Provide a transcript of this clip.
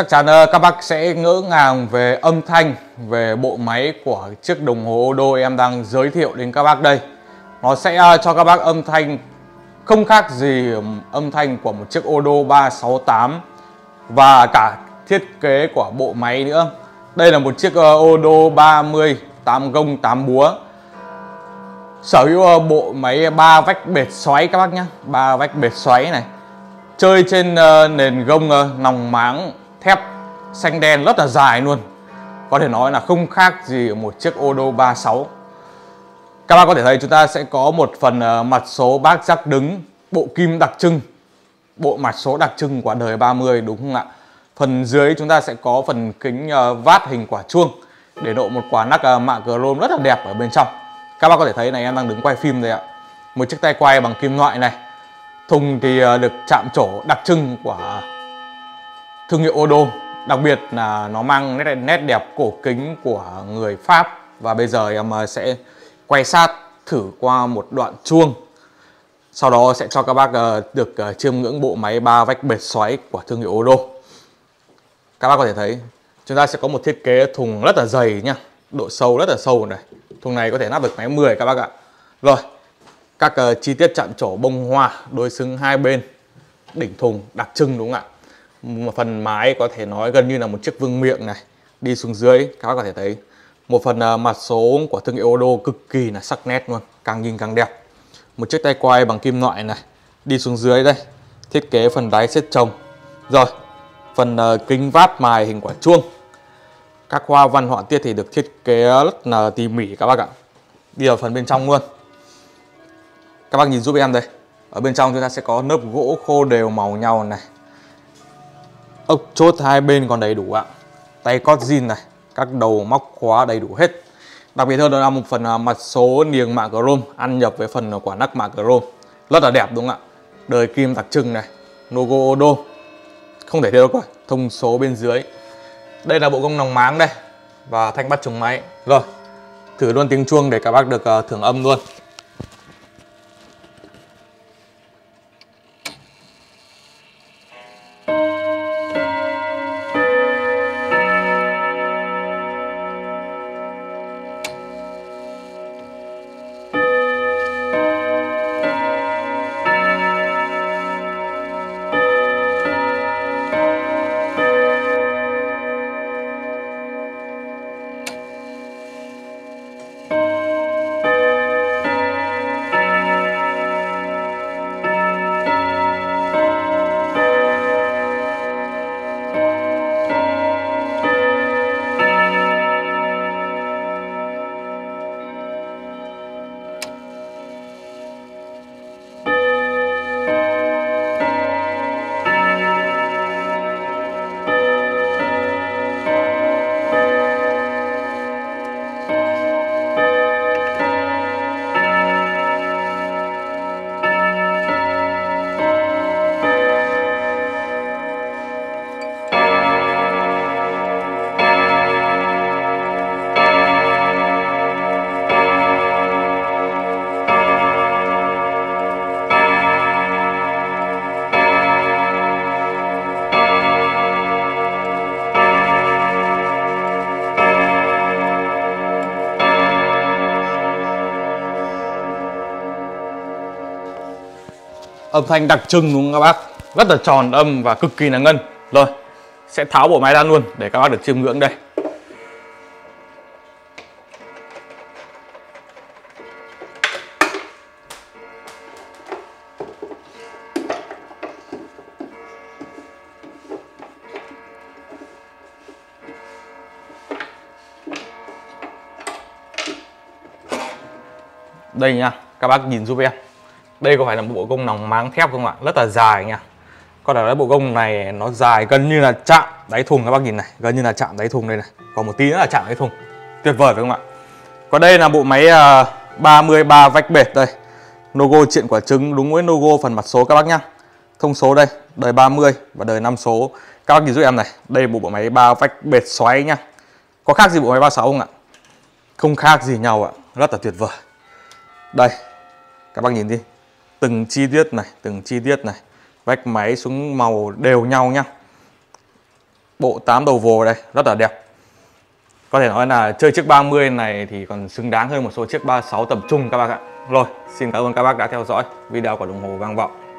Chắc chắn ờ, các bác sẽ ngỡ ngàng về âm thanh, về bộ máy của chiếc đồng hồ Odo em đang giới thiệu đến các bác đây. Nó sẽ ờ, cho các bác âm thanh không khác gì âm thanh của một chiếc Odo 368 và cả thiết kế của bộ máy nữa. Đây là một chiếc ờ, Odo 30 8 gông 8 búa. Sở hữu bộ máy ba vách bệt xoáy các bác nhé, ba vách bệt xoáy này. Chơi trên nền gông nòng máng thép, xanh đen rất là dài luôn. Có thể nói là không khác gì một chiếc Odo 36 các bạn có thể thấy chúng ta sẽ có một phần ờ, mặt số bác giác đứng, bộ kim đặc trưng. Bộ mặt số đặc trưng của đời 30 đúng không ạ? Phần dưới chúng ta sẽ có phần kính ờ, vát hình quả chuông để độ một quả nắp ờ, mạ chrome rất là đẹp ở bên trong. Các bạn có thể thấy này, em đang đứng quay phim đây ạ. Một chiếc tay quay bằng kim loại này. Thùng thì được chạm trổ đặc trưng của thương hiệu Odo đặc biệt là nó mang nét nét đẹp cổ kính của người Pháp. Và bây giờ em ờ, sẽ quay sát thử qua một đoạn chuông. Sau đó sẽ cho các bác ờ, được ờ, chiêm ngưỡng bộ máy ba vách bệt xoáy của thương hiệu Odo các bác có thể thấy, chúng ta sẽ có một thiết kế thùng rất là dày nhá độ sâu rất là sâu này. Thùng này có thể nắp được máy 10 các bác ạ. Rồi, các chi tiết chạm trổ bông hoa đối xứng hai bên, đỉnh thùng đặc trưng đúng không ạ? Một phần mái có thể nói gần như là một chiếc vương miệng này, đi xuống dưới, các bác có thể thấy. Một phần à, mặt số của thương hiệu Odo cực kỳ là sắc nét luôn, càng nhìn càng đẹp. Một chiếc tay quay bằng kim loại này, đi xuống dưới đây, thiết kế phần đáy xếp chồng rồi, phần à, kính vát mài hình quả chuông. Các hoa văn họa tiết thì được thiết kế rất là tỉ mỉ, các bác ạ. Đi vào phần bên trong luôn. Các bác nhìn giúp em đây. Ở bên trong chúng ta sẽ có lớp gỗ khô đều màu nhau này ốc chốt hai bên còn đầy đủ ạ. Tay cót zin này, các đầu móc khóa đầy đủ hết. Đặc biệt hơn đó là một phần à, mặt số niềng mạ chrome, ăn nhập với phần à, quả nắp mạ chrome. Rất là đẹp, đúng không ạ? Đời kim đặc trưng này, logo Odo. Không thể thiếu rồi. thông số bên dưới. Đây là bộ công nòng máng đây, và thanh bắt trùng máy. Rồi, thử luôn tiếng chuông để các bác được à, thưởng âm luôn. Âm thanh đặc trưng đúng không các bác? Rất là tròn âm và cực kỳ là ngân. Rồi, sẽ tháo bộ máy ra luôn để các bác được chiêm ngưỡng đây. Đây nha, các bác nhìn giúp em đây có phải là một bộ công nòng máng thép không ạ? Rất là dài nha. Có thể nói bộ công này nó dài gần như là chạm đáy thùng các bác nhìn này gần như là chạm đáy thùng đây này. Còn một tí nữa là chạm đáy thùng. Tuyệt vời phải không ạ? Còn đây là bộ máy à, uh, 33 vách bệt đây. Logo chuyện quả trứng đúng với logo phần mặt số các bác nhá. Thông số đây đời 30 và đời 5 số. Các bác nhìn giúp em này đây bộ bộ máy ba vách bệt xoáy nhá. Có khác gì bộ máy 36 không ạ? Không khác gì nhau ạ. Rất là tuyệt vời. Đây các bác nhìn đi từng chi tiết này, từng chi tiết này. Vách máy xuống màu đều nhau nhá. Bộ 8 đầu vồ đây, rất là đẹp. Có thể nói là chơi chiếc 30 này thì còn xứng đáng hơn một số chiếc 36 tầm trung các bác ạ. Rồi, xin cảm ơn các bác đã theo dõi video của đồng hồ vang vọng.